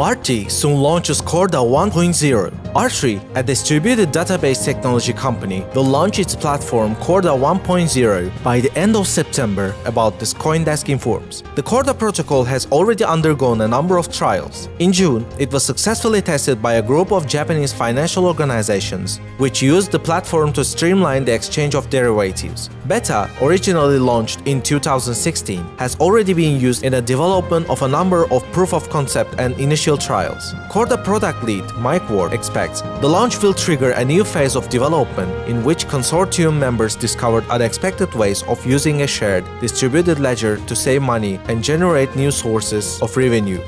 R3 soon launches Corda 1.0. R3, a distributed database technology company, will launch its platform Corda 1.0 by the end of September, about this Coindesk informs. The Corda protocol has already undergone a number of trials. In June, it was successfully tested by a group of Japanese financial organizations, which used the platform to streamline the exchange of derivatives. Beta, originally launched in 2016, has already been used in the development of a number of proof of concept and initial trials. Corda product lead Mike Ward expects the launch will trigger a new phase of development in which consortium members discovered unexpected ways of using a shared, distributed ledger to save money and generate new sources of revenue.